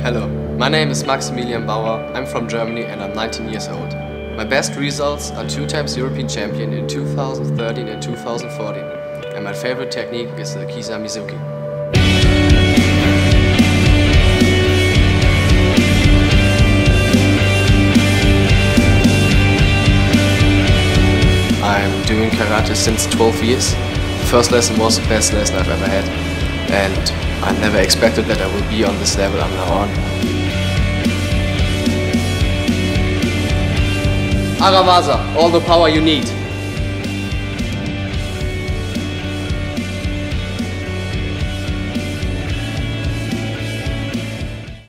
Hello, my name is Maximilian Bauer. I'm from Germany and I'm 19 years old. My best results are two times European champion in 2013 and 2014. And my favorite technique is the Kizami Zuki. I'm doing karate since 12 years. The first lesson was the best lesson I've ever had. And I never expected that I would be on this level I'm now on. Arawaza, all the power you need.